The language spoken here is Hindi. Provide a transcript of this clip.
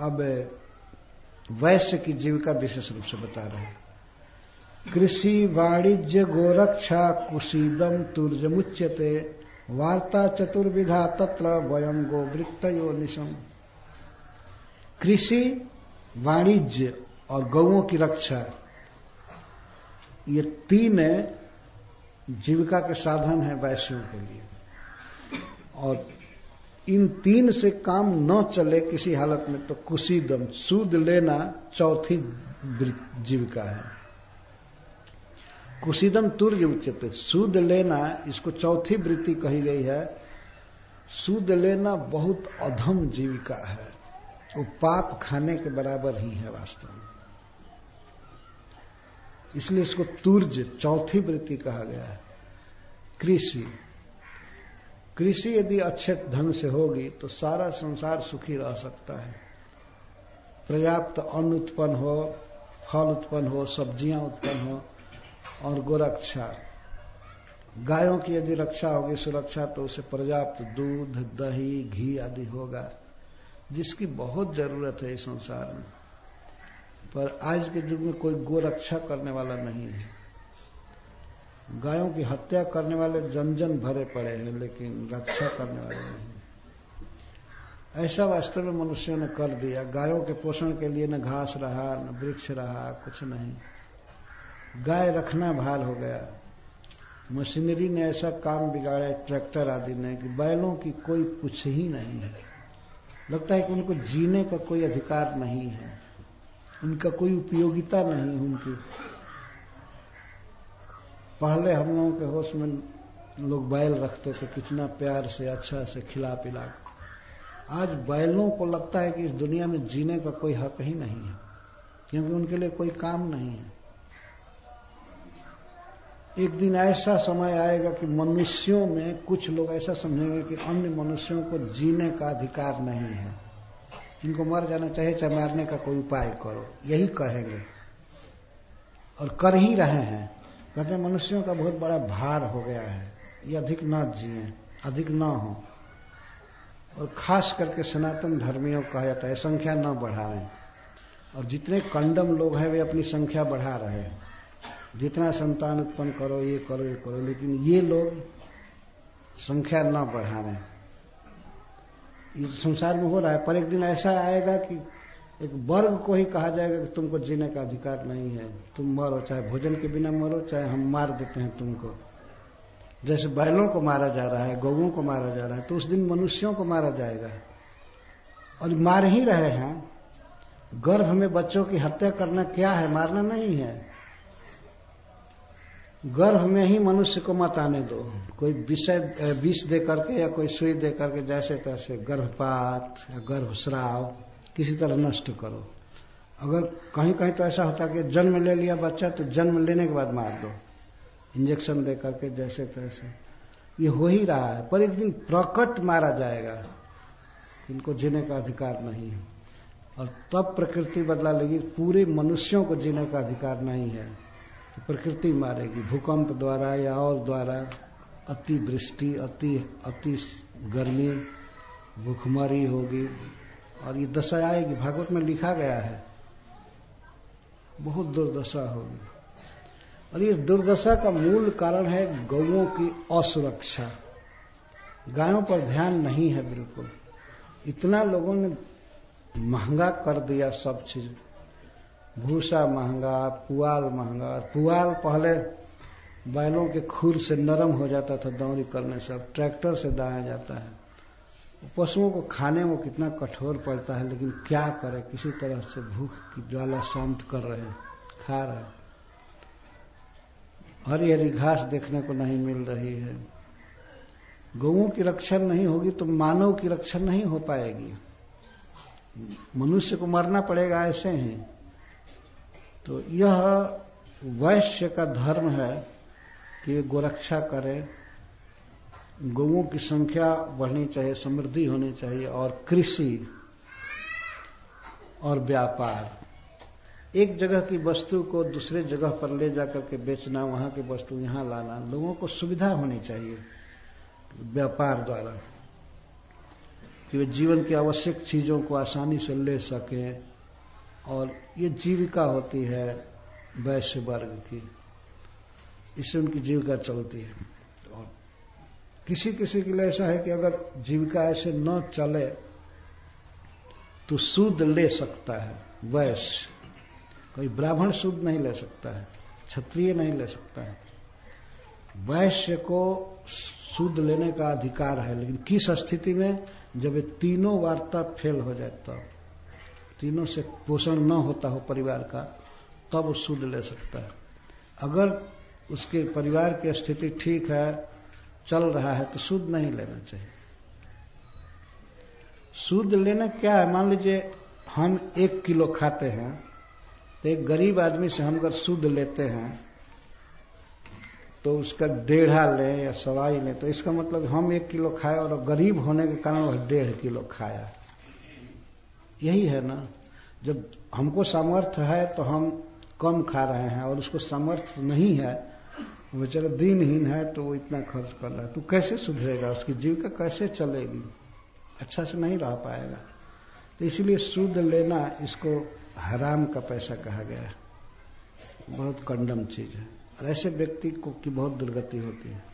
अब वैश्य की जीविका विशेष रूप से बता रहे हैं। कृषि, वाणिज्य, गोरक्षा, कुशीदम, तुर्जमुच्यते, वार्ता चतुर्विधा, तत्र वयम गोवृत्तो निशम कृषि, वाणिज्य और गौओं की रक्षा, ये तीन जीविका के साधन है वैश्यों के लिए। और इन तीन से काम न चले किसी हालत में तो कुशीदम सूद लेना चौथी जीविका है। कुशीदम तुर्ज उचित सूद लेना, इसको चौथी वृत्ति कही गई है, सूद लेना बहुत अधम जीविका है। वो पाप खाने के बराबर ही है वास्तव में। इसलिए इसको तुर्ज, चौथी वृत्ति कहा गया है। कृषि कृषि यदि अच्छे ढंग से होगी तो सारा संसार सुखी रह सकता है। पर्याप्त अन्न उत्पन्न हो, फल उत्पन्न हो, सब्ज़ियाँ उत्पन्न हो, और गोरक्षा गायों की यदि रक्षा होगी, सुरक्षा तो उसे पर्याप्त दूध, दही, घी आदि होगा, जिसकी बहुत ज़रूरत है इस संसार में। पर आज के युग में कोई गोरक्षा करने वाला नहीं है। गायों की हत्या करने वाले जन जन भरे पड़े हैं, लेकिन रक्षा करने वाले नहीं ऐसा वास्तव में मनुष्यों ने कर दिया। गायों के पोषण के लिए न घास रहा, न वृक्ष रहा, कुछ नहीं। गाय रखना भार हो गया। मशीनरी ने ऐसा काम बिगाड़ा, ट्रैक्टर आदि ने, कि बैलों की कोई कुछ ही नहीं है। लगता है कि उनको जीने का कोई अधिकार नहीं है। उनका कोई उपयोगिता नहीं उनकी। पहले हम लोगों के होश में लोग बैल रखते थे, कितना प्यार से अच्छा से खिला पिला आज बैलों को लगता है कि इस दुनिया में जीने का कोई हक ही नहीं है, क्योंकि उनके लिए कोई काम नहीं है। एक दिन ऐसा समय आएगा कि मनुष्यों में कुछ लोग ऐसा समझेंगे कि अन्य मनुष्यों को जीने का अधिकार नहीं है। इनको मर जाना चाहिए, चाहे मारने का कोई उपाय करो, यही कहेंगे। और कर ही रहे हैं। कहते मनुष्यों का बहुत बड़ा भार हो गया है। ये अधिक न जिए, अधिक न हो। और खास करके सनातन धर्मियों कहा जाता है, संख्या न बढ़ा रहे। और जितने कंडम लोग हैं, वे अपनी संख्या बढ़ा रहे हैं। जितना संतान उत्पन्न करो, ये करो ये करो, लेकिन ये लोग संख्या न बढ़ा रहे ये संसार में हो रहा है, पर एक दिन ऐसा आएगा कि एक वर्ग को ही कहा जाएगा कि तुमको जीने का अधिकार नहीं है। तुम मरो, चाहे भोजन के बिना मरो, चाहे हम मार देते हैं तुमको। जैसे बैलों को मारा जा रहा है गौओं को मारा जा रहा है तो उस दिन मनुष्यों को मारा जाएगा। और मार ही रहे हैं। गर्भ में बच्चों की हत्या करना क्या है? मारना नहीं है। गर्भ में ही मनुष्य को मत आने दो। कोई विषय विष दे करके या कोई सुई दे करके जैसे तैसे गर्भपात या गर्भस्राव। किसी तरह नष्ट करो। अगर कहीं कहीं तो ऐसा होता कि जन्म ले लिया बच्चा तो जन्म लेने के बाद मार दो। इंजेक्शन दे करके जैसे तैसे। ये हो ही रहा है। पर एक दिन प्रकट मारा जाएगा। इनको जीने का अधिकार नहीं है। और तब प्रकृति बदला लेगी। पूरे मनुष्यों को जीने का अधिकार नहीं है। तो प्रकृति मारेगी। भूकंप द्वारा या और द्वारा। अति वृष्टि अति अति गर्मी, भूखमरी होगी। और ये दशा आएगी भागवत में लिखा गया है। बहुत दुर्दशा होगी। और इस दुर्दशा का मूल कारण है गौओं की असुरक्षा। गायों पर ध्यान नहीं है बिल्कुल। इतना लोगों ने महँगा कर दिया सब चीज़। भूसा महँगा, पुआल महँगा। पुआल पहले बैलों के खुर से नरम हो जाता था दौड़ी करने से। अब ट्रैक्टर से दाया जाता है। पशुओं को खाने में कितना कठोर पड़ता है, लेकिन क्या करे? किसी तरह से भूख की ज्वाला शांत कर रहे हैं, खा रहे हैं। हरी हरी घास देखने को नहीं मिल रही है। गौओं की रक्षा नहीं होगी तो मानव की रक्षा नहीं हो पाएगी। मनुष्य को मरना पड़ेगा ऐसे ही। तो यह वैश्य का धर्म है कि गोरक्षा करे गौओं की संख्या बढ़नी चाहिए, समृद्धि होनी चाहिए और कृषि और व्यापार। एक जगह की वस्तु को दूसरे जगह पर ले जाकर के बेचना, वहाँ की वस्तु यहाँ लाना, लोगों को सुविधा होनी चाहिए व्यापार द्वारा, कि वे जीवन की आवश्यक चीज़ों को आसानी से ले सकें और ये जीविका होती है वैश्य वर्ग की, इससे उनकी जीविका चलती है। किसी किसी के लिए ऐसा है कि अगर जीविका ऐसे न चले तो सूद ले सकता है, वैश्य। कोई ब्राह्मण सूद नहीं ले सकता है, क्षत्रिय नहीं ले सकता है। वैश्य को सूद लेने का अधिकार है, लेकिन किस स्थिति में? जब ये तीनों वार्ता फेल हो जाए तब। तीनों से पोषण न होता हो परिवार का, तब सूद ले सकता है। अगर उसके परिवार की स्थिति ठीक है चल रहा है तो सूद नहीं लेना चाहिए। सूद लेना क्या है? मान लीजिए हम एक किलो खाते हैं तो एक गरीब आदमी से हम अगर सूद लेते हैं तो उसका डेढ़ा लें या सवाई लें तो इसका मतलब हम एक किलो खाए और गरीब होने के कारण वह डेढ़ किलो खाया। यही है ना? जब हमको सामर्थ्य है तो हम कम खा रहे हैं और उसको सामर्थ्य नहीं है बेचारा दिनहीन है तो वो इतना खर्च कर रहा है। तो कैसे सुधरेगा उसकी जीविका? कैसे चलेगी? अच्छा से नहीं रह पाएगा। तो इसलिए शुद्ध लेना इसको हराम का पैसा कहा गया है। बहुत कंडम चीज़ है। और ऐसे व्यक्ति को की बहुत दुर्गति होती है।